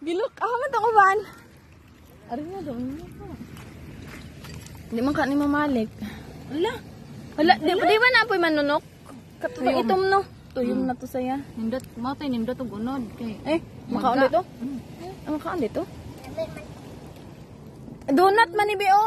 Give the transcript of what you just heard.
Gilok, ako man tong uban. Ari na doon. Hindi man ka ni mamalik. Ala. Wala, di, di ba na apoy manunok? Katulong itom no. Tuyom na to saya. Nindot, mo tayo nindot og unod kay. Eh, makaon dito? Mm. Ah, makaon dito? Donut man ni Beo.